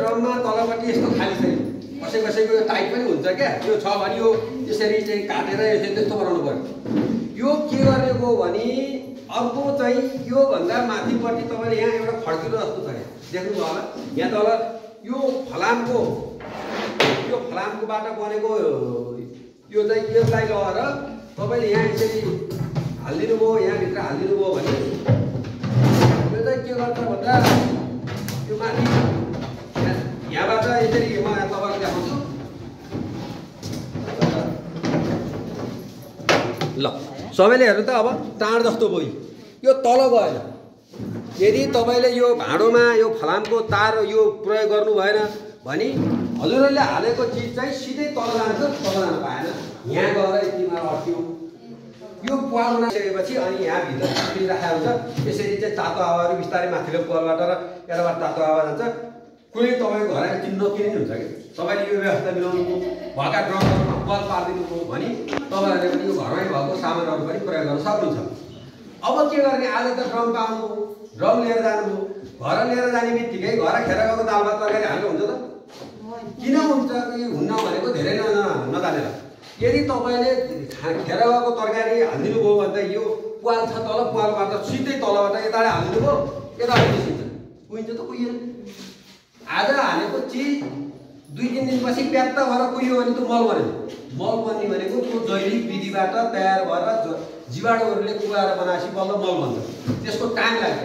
ड्रममा तलपट्टि यस्तो खाली छैन कसै कसैको यो टाइट पनि हुन्छ क्या। त्यो छ भने यो यसरी चाहिँ काटेर यसरी त्यस्तो बनाउनु पर्यो यो के भयो भने अर्को चाहिँ योभन्दा माथिपट्टि तपाईँले यहाँ एउटा खड्किलो जस्तो छ देख्नुभयो होला। यहाँ तल यो फलामको यो फलामकोबाट बनेको यो चाहिँ यसलाई लगेर तपाईँले यहाँ यसरी हालिदिनु भयो यहाँभित्र हालिदिनु भयो भने यो चाहिँ के गर्छ भन्दा यो माथि यहाँ- यहाँबाट यसरी म यहाँ तपाईँलाई देखाउँछु ल। सबैले हेर्नु त अब टाँड जस्तो भयो यो तल गएन। यदि तपाईँले यो भाँडोमा यो फलामको तार यो प्रयोग गर्नु भएन भने हजुरहरूले हालेको चिज चाहिँ सिधै तल जान्छ तल जान पाएन। यहाँ गएर यतिमा अट्यो। यो पाल बनाइसकेपछि अनि यहाँ भित्र सामग्री राखेको हुन्छ। यसरी चाहिँ तातो हावाहरू बिस्तारै माथिल्लो पालबाट र यताबाट तातो हावा जान्छ। कुनै तपाईँको आएर किन्न किने हुन्छ कि? तपाईँले यो व्यवस्था मिलाउनु भएका ड्रमहरूमा पाल पारिदिनु भयो भने तपाईँहरूले पनि यो घरमै भएको सामानहरू पनि प्रयोग गर्न सक्नुहुन्छ। अब के गर्ने? आज त ड्रम पाउनु ड्रम लिएर जानुभयो घर लिएर जाने बित्तिकै घर खेर गएको दाल भात तरकारी हाल्नु हुन्छ त। किन हुन्छ? कि हुन्न भनेको धेरै न न- नजानेर। यदि तपाईँले खेर गएको तरकारी हालिदिनु भयो भने त यो पुवाल छ तल पुवालबाट सिधै तलबाट यताबाट हालिदिनु भयो यताबाट निस्किन्छ कुहिन्छ त कुहिएन। आज हालेको चिज दुई तिन दिनपछि प्यात्त भएर कुहियो भने त मल बन्यो। मल बन्ने भनेको त्यो जैविक विधिबाट तयार भएर जीवाणुहरूले कुहाएर बनाएपछि बल्ल मल बन्छ। त्यसको टाइम लाग्छ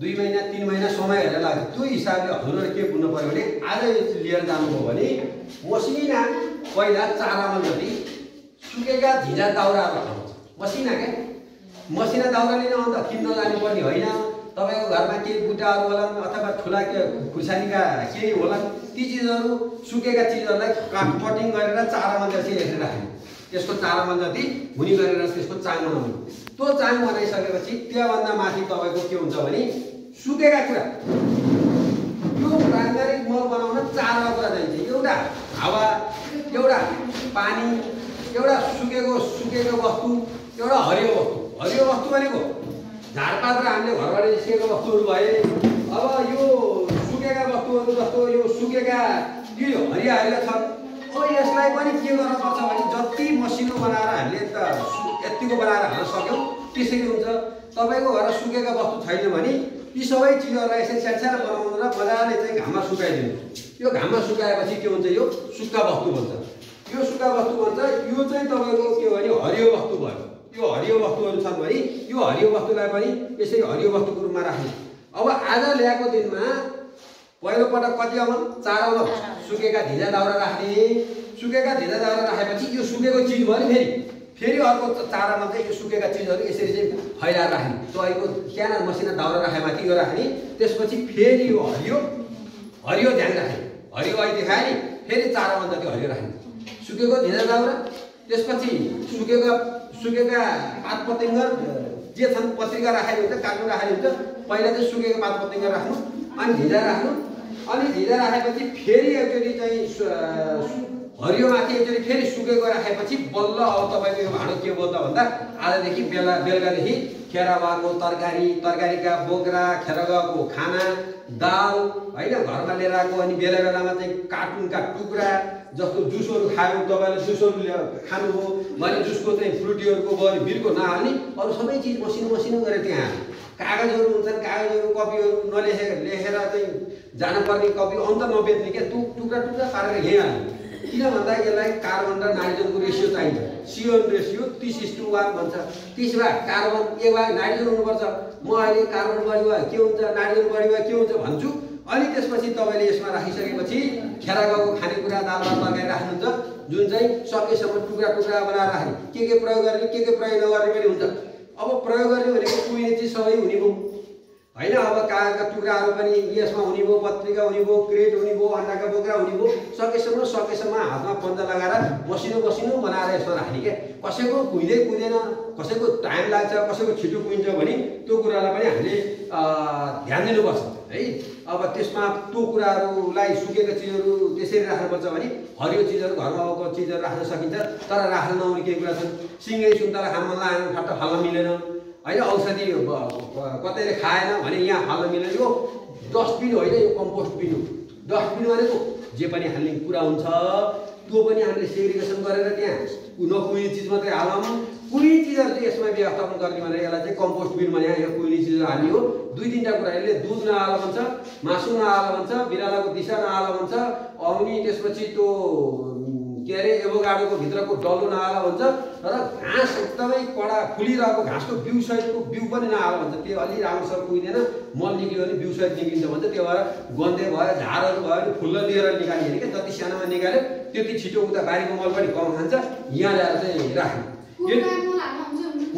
दुई महिना तिन महिना समय हेरेर लाग्छ त्यो हिसाबले हजुरहरूले के बुझ्नु पऱ्यो भने आज लिएर जानुभयो भने मसिना पहिला चारामा जति सुकेका झिझा दाउराहरू खान्छ। मसिना क्या मसिना दाउरा लिन अन्त किन्न जानुपर्ने होइन। तपाईँको घरमा केही बुट्टाहरू होलान् अथवा ठुला के खुर्सानीका केही होलान् ती चिजहरू सुकेका चिजहरूलाई काट कटिङ गरेर चारामा जति यसरी राख्ने त्यसको चारामा जति हुने गरेर त्यसको चाङ बनाउनु। त्यो चाङ बनाइसकेपछि त्योभन्दा माथि तपाईँको के हुन्छ भने सुकेका कुरा। यो प्राङ्गारिक मल बनाउन चारवटा कुरा चाहिन्छ। एउटा हावा एउटा पानी एउटा सुकेको सुकेको वस्तु एउटा हरियो वस्तु। हरियो वस्तु भनेको झारपात र हामीले घरबाट निस्केको वस्तुहरू भए अब यो सुकेका वस्तुहरू जस्तो यो सुकेका यो हरिया हरिया छ अब यसलाई पनि के गर्नुपर्छ भने जति मसिनो बनाएर हामीले त यत्तिको बनाएर हाल्न सक्यौँ त्यसरी हुन्छ। तपाईँको घर सुकेका वस्तु छैन भने यी सबै चिजहरूलाई यसरी सानो बनाउनु र मजाले चाहिँ घाममा सुकाइदिनु। यो घाममा सुकाएपछि के हुन्छ यो सुक्खा वस्तु बन्छ यो सुक्खा वस्तु भन्छ यो चाहिँ तपाईँको के भने हरियो वस्तु भयो। यो हरियो वस्तुहरू छन् भने यो हरियो वस्तुलाई पनि यसरी हरियो वस्तुको रूपमा राख्ने। अब आज ल्याएको दिनमा पहिलोपटक कति आउनु? चार आउनु। सुकेका धिजा दाउरा राख्ने। सुकेका धिजा दाउरा राखेपछि यो सुकेको चिज भयो नि फेरि। फेरि अर्को चारामा चाहिँ यो सुकेका चिजहरू यसरी चाहिँ फैलाएर राख्ने। तपाईँको सानो मसिना दाउरा राखेमाथि यो राख्ने। त्यसपछि फेरि यो हरियो हरियो ध्यान राख्ने। हरियो अहिले देखायो नि फेरि चारामा जति हरियो राख्ने। सुकेको धिजा दाउरा त्यसपछि सुकेका सुकेका पात पतिङ्गर जे छन् पत्रिका राखेको हुन्छ कार्टुन राखेको हुन्छ पहिला चाहिँ सुकेको पात पतिङ्गर राख्नु अनि ढिला राख्नु अनि ढिला राखेपछि फेरि एकचोटि चाहिँ सु- हरियोमाथि एकचोटि फेरि सुकेको राखेपछि बल्ल अब तपाईँको यो भाँडो के बोल्दा भन्दा आजदेखि बेला बेलुकादेखि खेर गएको तरकारी तरकारीका बोक्रा खेर गएको खाना दाल होइन घरमा लिएर आएको अनि बेला बेलामा चाहिँ कार्टुनका टुक्रा जस्तो जुसहरू खायो तपाईँले जुसहरू ल्या खानुभयो भने जुसको चाहिँ फ्रुटीहरूको भयो बिर्को नहाल्ने अरू सबै चिज मसिनो मसिनो गरेर त्यहाँ कागजहरू हुन्छन् कागजहरू कपीहरू नलेखेर लेखेर चाहिँ जानुपर्ने कपी अन्त नबेच्ने क्या टुक टुक्रा टुक्रा पारेर हाल्ने किन भन्दा यसलाई कार्बन र नाइट्रोजनको रेसियो चाहिन्छ। सिओन रेसियो तिस इस्टु वान भन्छ। तिस भाग कार्बन एक भाग नाइट्रोजन हुनुपर्छ। म अहिले कार्बन बढी भयो के हुन्छ? नाइट्रोजन बढी भयो के हुन्छ भन्छु। अनि त्यसपछि तपाईँले यसमा राखिसकेपछि खेर गएको खानेकुरा दाल तरकारी राख्नुहुन्छ। जुन चाहिँ सकेसम्म टुक्रा टुक्रा बनाएर राख्ने। के के प्रयोग गर्ने के के प्रयोग नगर्ने पनि हुन्छ। अब प्रयोग गर्ने भनेको कुहिने चिज सबै हुने भयो होइन अब कागजका टुक्राहरू पनि यसमा हुने भयो पत्रिका हुने भयो क्रेट हुने भयो अन्डाका बोक्रा हुने भयो सकेसम्म सकेसम्म हातमा पन्जा लगाएर मसिनो मसिनो बनाएर यसमा राख्ने क्या कसैको कुहिँदै कुहिँदैन कसैको टाइम लाग्छ कसैको छिटो कुहिन्छ भने त्यो कुरालाई पनि हामीले ध्यान दिनुपर्छ है? अब त्यसमा त्यो कुराहरूलाई सुकेका चिजहरू त्यसरी राख्नुपर्छ भने हरियो चिजहरू घरमा भएको चिजहरू राख्न सकिन्छ तर राख्न नहुने केही कुरा छन्। सिँगै सुन्तला खान मन फट्ट फाल्न मिलेन। होइन औषधि कतैले खाएन भने यहाँ फाल्न मिलेन। यो डस्टबिन होइन यो कम्पोस्ट बिन हो डस्टबिन भनेको जे पनि हाल्ने कुरा हुन्छ त्यो पनि हामीले सेग्रिगेसन गरेर त्यहाँ। न कुहिने चिज मात्रै हालौँ। कुनै चिजहरू चाहिँ यसमा व्यवस्थापन गर्ने भनेर यसलाई चाहिँ कम्पोस्ट बिन भने यो कुहिने चिजहरू हाल्ने हो दुई तिनवटा कुरा यसले दुध नहाल भन्छ मासु नहाल भन्छ बिरालोको दिशा नहाल भन्छ। अनि त्यसपछि त्यो के अरे एभोगाडोको भित्रको डल्लो नहाल भन्छ र घाँस एकदमै कडा फुलिरहेको घाँसको बिउ सहितको बिउ पनि नहाल भन्छ। त्यो अलि राम्रोसँग कुहिँदैन मल निक्ल्यो भने बिउ सहित निक्लिन्छ भन्छ। त्यो भएर गन्धे भयो झारहरू भयो भने फुल्ल लिएर निकाल्ने अरे क्या जति सानोमा निकाल्यो त्यति छिटो उता बारीको मल पनि कम खान्छ। यहाँ ल्याएर चाहिँ राख्ने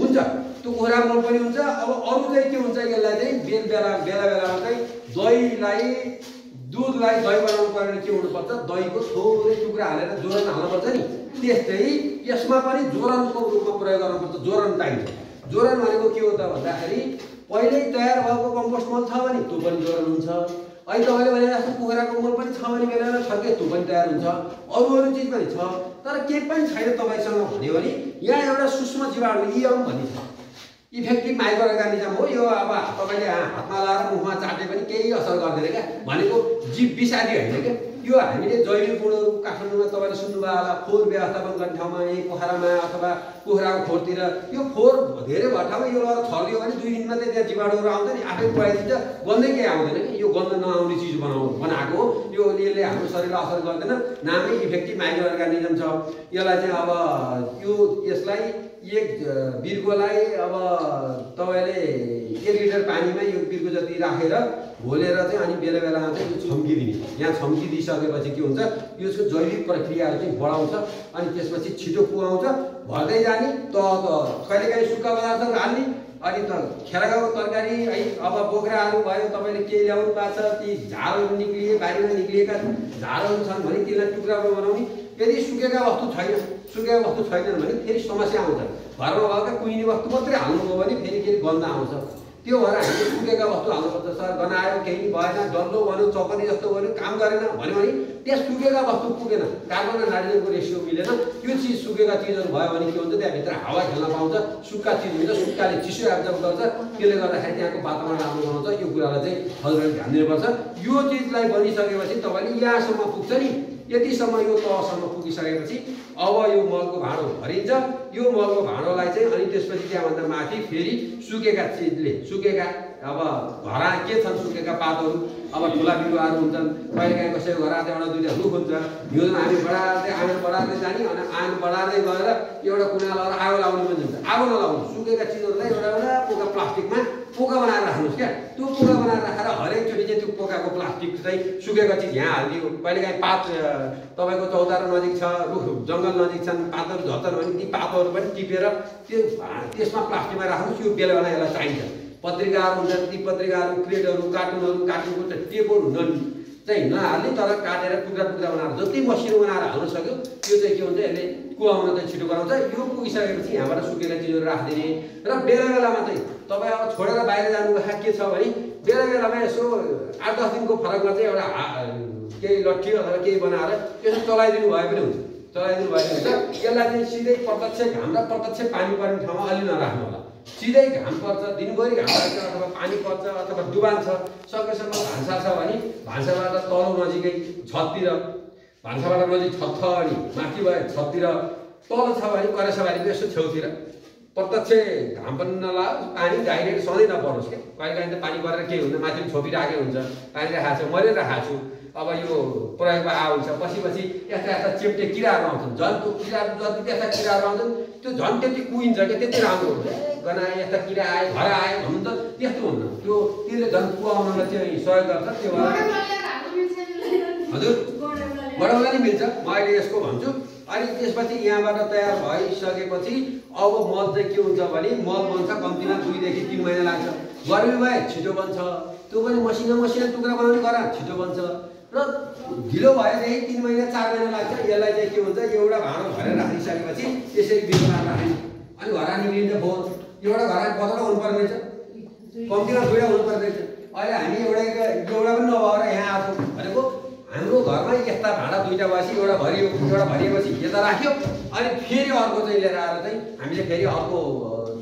हुन्छ। त्यो कोरा मल पनि हुन्छ। अब अरू चाहिँ के हुन्छ यसलाई चाहिँ बेल बेला बेला बेलामा चाहिँ दहीलाई दुधलाई दही बनाउनु पऱ्यो भने के हुनुपर्छ? दहीको थोरै टुक्रा हालेर जोरन हाल्नुपर्छ नि। त्यस्तै यसमा पनि जोरनको रूपमा प्रयोग गर्नुपर्छ। जोरन चाहिन्छ। जोरन भनेको के हो त भन्दाखेरि पहिल्यै तयार भएको कम्पोस्ट मल छ भने त्यो पनि जोरन हुन्छ। अहिले तपाईँले भने जस्तो कुखुराको मल पनि छ भने बेला छर्के त्यो पनि तयार हुन्छ। अरू अरू चिज पनि छ। तर केही पनि छैन तपाईँसँग भन्यो भने यहाँ एउटा सूक्ष्म जीवाणु इयम भन्ने छ इफेक्टिभ माइक्रो अर्गानिजम हो यो अब तपाईँले हातमा लगाएर मुखमा चाटे पनि केही असर गर्दैन क्या। भनेको जीव विषादी होइन क्या। यो हामीले जैविक गुणहरू काठमाडौँमा तपाईँले सुन्नुभयो होला फोहोर व्यवस्थापन गर्ने ठाउँमा यही पोखरामा अथवा कुखुराको खोरतिर। यो फोहोर धेरै भएको ठाउँमा यो लगाएर छरिदियो भने दुई दिन मात्रै त्यहाँ जीवाणुहरू आउँछ नि आफै पुऱ्याइदिन्छ गन्दै केही आउँदैन कि। यो गन्ध नआउने चिज बनाउ बनाएको हो। यो यसले हाम्रो शरीरलाई असर गर्दैन। नामै इफेक्टिभ माइक्रो अर्गानिजम छ। यसलाई चाहिँ अब यो यसलाई एक बिर्कोलाई अब तपाईँले एक लिटर पानीमा यो बिर्को जति राखेर घोलेर चाहिँ अनि बेला बेलामा चाहिँ यो छम्किदिने। यहाँ छम्किदिइसकेपछि के हुन्छ यसको जैविक प्रक्रियाहरू चाहिँ बढाउँछ अनि त्यसपछि छिटो कुहाउँछ। भर्दै जाने त कहिलेकाहीँ सुक्खा पदार्थहरू हाल्ने अनि त खेरगाउँको तरकारी है अब बोक्राहरू भयो तपाईँले केही ल्याउनु भएको ती झारहरू निक्लिए बारीमा निक्लिएका झारहरू छन् भने त्यसलाई टुक्रामा बनाउने। यदि सुकेका वस्तु छैन। सुकेका वस्तु छैनन् भने फेरि समस्या आउँछ घरमा भएका कुहिने वस्तु मात्रै हाल्नुभयो भने फेरि फेरि गन्ध आउँछ त्यो भएर हामीले सुकेका वस्तु हाल्नुपर्छ सर गनायो केही भएन डल्लो भन्यो चौपनी जस्तो भन्यो काम गरेन भन्यो भने त्यहाँ सुकेका वस्तु पुगेन कार्बन र नाइट्रोजनको रेसियो मिलेन त्यो चिज सुकेका चिजहरू भयो भने के हुन्छ त्यहाँभित्र हावा खेल्न पाउँछ सुक्खा चिज हुन्छ सुक्खाले चिसो एब्जर्भ गर्छ त्यसले गर्दाखेरि त्यहाँको वातावरण राम्रो बनाउँछ यो कुरालाई चाहिँ हजुरहरूले ध्यान दिनुपर्छ यो चिजलाई बनिसकेपछि तपाईँले यहाँसम्म पुग्छ नि यतिसम्म यो तहसम्म पुगिसकेपछि अब यो मलको भाँडो भरिन्छ। यो मलको भाँडोलाई चाहिँ अनि त्यसपछि त्यहाँभन्दा माथि फेरि सुकेका चिजले सुकेका अब घरा के छन् सुकेका पातहरू? अब ठुला बिरुवाहरू हुन्छन्। कहिले काहीँ कसैको घर एउटा दुईवटा रुख हुन्छ। हिउँदमा हामी बढार्दै आँगन बढार्दै जाने अनि आँगन बढार्दै गएर एउटा कुना लगाएर आगो लाउने पनि हुन्छ। आगो नलाउनु सुकेका चिजहरूलाई एउटा एउटा पोका प्लास्टिकमा पोका बनाएर राख्नुहोस् क्या। त्यो पोका बनाएर राखेर हरेकचोटि चाहिँ त्यो पोकाको प्लास्टिक चाहिँ सुकेको चिज यहाँ हालिदियो कहिलेकाहीँ पात तपाईँको चौतारो नजिक छ रुख जङ्गल नजिक छन् पातहरू झर्छन् भने ती पातहरू पनि टिपेर त्यो त्यसमा प्लास्टिकमा राख्नुहोस्। यो बेला बेला यसलाई चाहिन्छ। पत्रिकाहरू हुन्छन् ती पत्रिकाहरू क्रेटहरू कार्टुनहरू कार्टुनको त टेपहरू हुन चाहिँ नहाल्ने तर काटेर टुक्रा टुक्रा बनाएर जति मसिनो बनाएर हाल्न सक्यो त्यो चाहिँ के हुन्छ यसले कुहाउन चाहिँ छिटो गराउँछ। यो पुगिसकेपछि यहाँबाट सुकेका चिजहरू राखिदिने। र बेला बेलामा चाहिँ तपाईँ अब छोडेर बाहिर जानुभएको के छ भने बेला बेलामा यसो आठ दस दिनको फरकमा चाहिँ एउटा केही लट्ठी अथवा केही बनाएर यसो चलाइदिनु भए पनि हुन्छ। चलाइदिनु भए पनि हुन्छ। यसलाई चाहिँ सिधै प्रत्यक्ष घाम र प्रत्यक्ष पानी पर्ने ठाउँमा अलि नराख्नु होला सिधै घाम पर्छ दिनभरि घाम पर्छ अथवा पानी पर्छ अथवा डुबान छ सकेसम्म भान्सा छ भने भान्साबाट तल नजिकै छततिर भान्साबाट नजिक छत छ अनि माथि भयो छततिर तल छ भने करेसाबारीको यसो छेउतिर। प्रत्यक्ष घाम पनि नलाओस् पानी डाइरेक्ट सधैँ नपरोस् क्या कहिले काहीँ त पानी परेर केही हुन्छ? माथि छोपिराखेको हुन्छ पानी राखेको छ मैले छु। अब यो प्रयोगमा आउँछ पछि पछि यस्ता यस्ता चिप्टे किराहरू आउँछन्। झन् त्यो किराहरू जति त्यस्ता किराहरू आउँछन्। त्यो झन् त्यति कुहिन्छ क्या त्यति राम्रो हुन्छ। गनाए यस्ता किरा आयो घर आयो भन्नु त त्यस्तो हुन्न। त्यो त्यसले झन् कुहाउनलाई चाहिँ सहयोग गर्छ त्यो हजुर। बडाउला नि मिल्छ। म अहिले यसको भन्छु। अनि त्यसपछि यहाँबाट तयार भइसकेपछि अब मल चाहिँ के हुन्छ भने मल बन्छ कम्तीमा दुईदेखि तिन महिना लाग्छ। गर्मी भए छिटो बन्छ। त्यो पनि मसिनो मसिनो टुक्रा बनाउने गर छिटो बन्छ। र ढिलो भएदेखि तिन महिना चार महिना लाग्छ। यसलाई चाहिँ के हुन्छ एउटा भाँडो भरेर राखिसकेपछि यसरी बिरुवा राख्ने। अनि घर निक्लिन्छ फोहोर एउटा घर कतिवटा हुनुपर्ने रहेछ। कम्तीमा दुईवटा हुनुपर्ने रहेछ। अहिले हामी एउटा एउटा पनि नभएर यहाँ आएको भनेको हाम्रो घरमा यस्ता भाँडा दुईवटा भएपछि एउटा भरियो एउटा भरिएपछि यता राख्यो। अनि फेरि अर्को चाहिँ लिएर आएर चाहिँ हामीले फेरि अर्को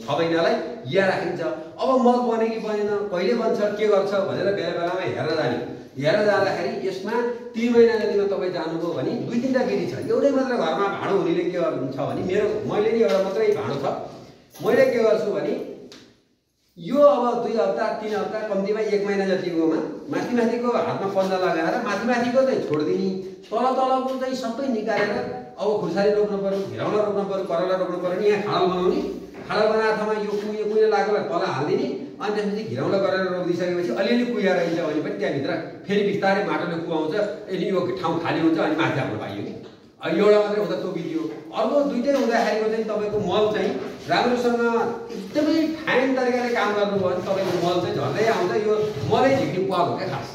छ महिनालाई यहाँ राखिन्छ। अब मल बन्यो कि बनेन कहिले बन्छ के गर्छ भनेर बेला बेलामा हेरेर जाने। हेरेर जाँदाखेरि यसमा तिन महिना जतिमा तपाईँ जानुभयो भने दुई तिनवटा विधि छ। एउटै मात्र घरमा भाँडो हुनेले के गर्नुहुन्छ भने मेरो मैले नि एउटा मात्रै भाँडो छ। मैले के गर्छु भने यो अब दुई हप्ता तिन हप्ता कम्तीमा एक महिना जतिकोमा माथि माथिको हातमा पन्जा लगाएर माथि माथिको चाहिँ छोडिदिने तल तलको चाहिँ सबै निकालेर अब खुर्सानी रोप्नु पऱ्यो घिराउला रोप्नु पऱ्यो करेला रोप्नु पऱ्यो नि यहाँ खाडल बनाउने। खाडल बनाएको ठाउँमा यो कुहियो कुहिरो लागेकोलाई तल हालिदिने अनि त्यसपछि घिराउला गरेर रोपिदिइसकेपछि अलिअलि कुहिया रहन्छ भने पनि त्यहाँभित्र फेरि बिस्तारै माटोले कुहाउँछ यदि यो ठाउँ खाली हुन्छ अनि माथि हाल्नु पाइयो अब एउटा मात्रै हुँदा हो अर्को दुइटै हुँदाखेरिको चाहिँ तपाईँको मल चाहिँ राम्रोसँग एकदमै फाइन तरिकाले काम गर्नुभयो भने तपाईँको मल चाहिँ झर्दै आउँछ। यो मलै झिक्ने पाल हो क्या खास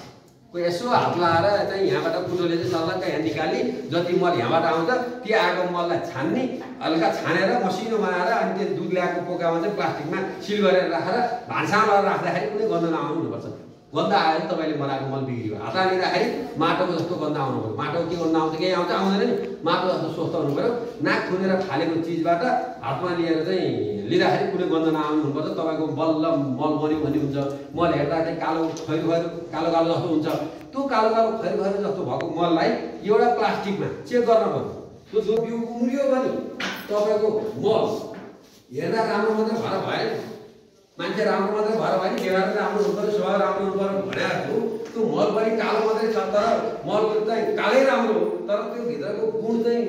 यसो हात लाएर चाहिँ यहाँबाट कुटोले चाहिँ सल्लाह यहाँ निकाली जति मल यहाँबाट आउँछ त्यो आएको मललाई छान्ने हल्का छानेर मसिनो बनाएर अनि त्यो दुध ल्याएको पोकामा चाहिँ प्लास्टिकमा सिल गरेर राखेर भान्सामा राख्दाखेरि कुनै गन्ध नआउनु हुनुपर्छ। गन्ध आयो भने तपाईँले बनाएको मल बिग्रियो। हात हालिँदाखेरि माटोको जस्तो गन्ध आउनु पऱ्यो माटोको के गन्ध आउँछ केही आउँछ आउँदैन नि। माटो जस्तो स्वस्थ हुनु पऱ्यो नाक थुनेर फालेको चिजबाट हातमा लिएर चाहिँ लिँदाखेरि कुनै गन्ध नआउनु हुनुपर्छ। तपाईँको बल्ल मल बन्यो भने हुन्छ। मल हेर्दा चाहिँ कालो खैरो खैरो कालो कालो जस्तो हुन्छ। त्यो कालो कालो खैरो खैरो जस्तो भएको मललाई एउटा प्लास्टिकमा चेक गर्न पर्यो। त्यो जो बिउ उम्रियो भने तपाईँको मल हेर्दा राम्रो मात्रै भएर भएन। मान्छे राम्रो मात्रै भएर भएन व्यवहार राम्रो हुनु पऱ्यो स्वभाव राम्रो हुनु पऱ्यो भनेको त्यो मल पनि कालो मात्रै छ तर मल चाहिँ कालै राम्रो हो। तर त्यो भित्रको गुण चाहिँ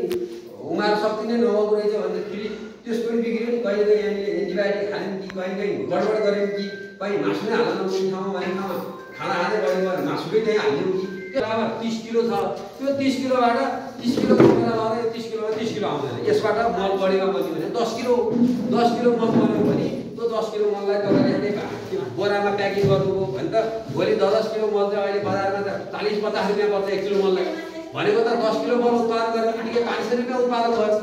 उमार शक्ति नै नभएको रहेछ भने फेरि त्यस पनि बिग्रियो नि। कहिले कहीँ यहाँनिर एन्टिबायोटिक खाल्यौँ कि कहिले कहीँ गडबड गऱ्यौँ कि कहीँ मासु नै हाल्न नमिल्ने ठाउँमा भन्ने ठाउँमा खाना खाँदै गऱ्यौँ भने मासुकै त्यहीँ हालिदिउँ कि। त्यो अब तिस किलो छ। त्यो तिस किलोबाट तिस किलो लगाएर तिस किलोमा तिस किलो आउँदैन। यसबाट मल बढेमा बन्यो भने दस किलो दस किलो मल बन्यो भने त्यो दस किलो मललाई तपाईँले त्यो बोरामा प्याकिङ गर्नुभयो भने त भोलि दस दस किलो मल चाहिँ अहिले बजारमा त चालिस पचास रुपियाँ पर्छ एक किलो मललाई। भनेको त दस किलो मल उत्पादन गरेर बित्तिकै पाँच सय रुपियाँ उत्पादन भयो।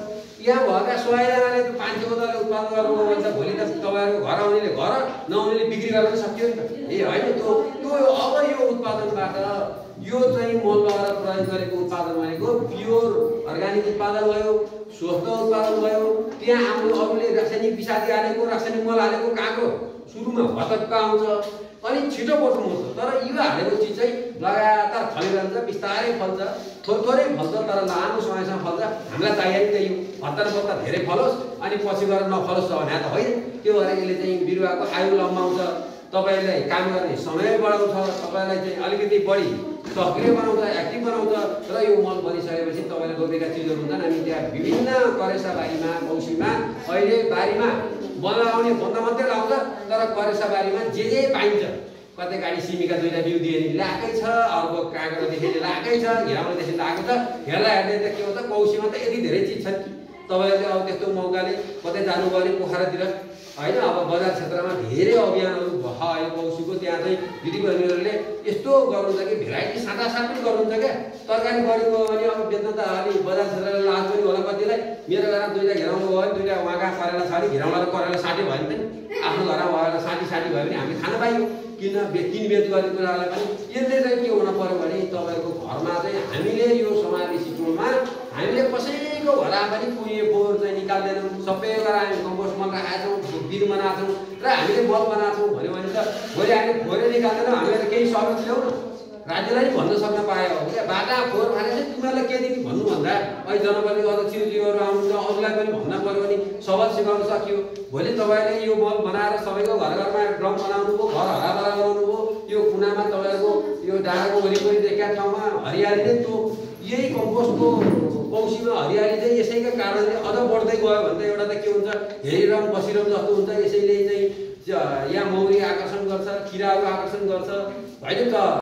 यहाँ भएका सोह्रजनाले त्यो पाँच सय बोतलले उत्पादन गर्नुभयो भने त भोलि त तपाईँहरूको घर आउनेले घर नआउनेले बिक्री गर्न पनि सक्यो नि त। ए होइन त्यो त्यो अब यो उत्पादनबाट यो चाहिँ मल प्रयोग गरेको उत्पादन भनेको प्योर अर्ग्यानिक उत्पादन भयो स्वस्थ उत्पादन भयो। त्यहाँ हाम्रो अरूले रासायनिक विषादी हालेको रासायनिक मल हालेको कहाँको सुरुमा भतक्क आउँछ अनि छिटो बढ्नु हुन्छ। तर यो हालेको चिज चाहिँ लगातार फलिरहन्छ बिस्तारै फल्छ थोर थोरै फल्छ तर लामो समयसम्म फल्छ। हामीलाई चाहिएको त्यही हो हतार पत्ता धेरै फलोस् अनि पछि गएर नफलोस् भने त होइन। त्यो भएर यसले चाहिँ बिरुवाको आयु लम्बाउँछ तपाईँलाई काम गर्ने समय बढाउँछ तपाईँलाई चाहिँ अलिकति बढी सक्रिय बनाउँछ एक्टिभ बनाउँछ र यो मल बनिसकेपछि तपाईँले रोपेका चिजहरू हुन्छन् हामी त्यहाँ विभिन्न करेसा बारीमा मौसमीमा अहिले बारीमा बनाउने भन्दा मात्रै लाउँछ तर करेसा बारीमा जे जे पाइन्छ। कतै गाडी सिमीका दुईवटा बिउ दिए नि लगाएकै छ अर्को काँक्रोदेखि लगाएकै छ घिराउनेदेखि लगाएको छ हेर्दा हेर्दै त के हुन्छ कौसीमा त यति धेरै चिज छन् तपाईँहरूले अब त्यस्तो मौकाले कतै जानुभयो भने पोखरातिर होइन? अब बजार क्षेत्रमा धेरै अभियानहरू भयो कौसीको त्यहाँ चाहिँ दिदीबहिनीहरूले यस्तो गर्नुहुन्छ कि भेराइटी साटासाट पनि गर्नुहुन्छ क्या। तरकारी गयो भने अब बेच्न त अलि बजार क्षेत्रले लाज पनि होला कतिलाई। मेरो घरमा दुईवटा घेराउनु भयो भने दुईवटा उहाँका करेला भने घेराउला करेला साट्यो भयो भने आफ्नो घरमा भएर साटी साटी भयो भने हामी खान पाइयो। किन किनबेच गर्ने कुरालाई पनि यसले चाहिँ के हुन पऱ्यो भने तपाईँको घरमा चाहिँ हामीले यो समावेशी टोलमा हामीले कसैको घरमा पनि कुहिए फोहोर चाहिँ निकाल्दैनौँ। सबै गरेर हामी कम्पोस्ट मल राखेका छौँ बिउ बनाएको छौँ र हामीले मल बनाएको छौँ भन्यो भने त भोलि हामीले फोहोरै निकाल्दैनौँ हामीले केही सहयोग ल्याउँ न राज्यलाई पनि भन्न सक्न पायो। क्या बाटा फोहोर खाने चाहिँ तिमीहरूलाई के दिने भन्नुभन्दा अहिले जनप्रति अरू चिउजीहरू आउनुहुन्छ अरूलाई पनि भन्न पऱ्यो भने सबल सिकाउन सकियो। भोलि तपाईँले यो मल बनाएर सबैको घर घरमा ड्रम बनाउनु भयो घर हराभरा बनाउनु भयो यो कुनामा तपाईँहरूको यो डाँडाको वरिपरि देखेका ठाउँमा हरियाली नै त्यो यही कम्पोस्टको पौसीमा हरियाली चाहिँ यसैका कारणले अझ बढ्दै गयो भने त एउटा त के हुन्छ हेरिरहँ बसिरहँ जस्तो हुन्छ। यसैले चाहिँ यहाँ मौरी आकर्षण गर्छ किराहरू आकर्षण गर्छ। होइन त।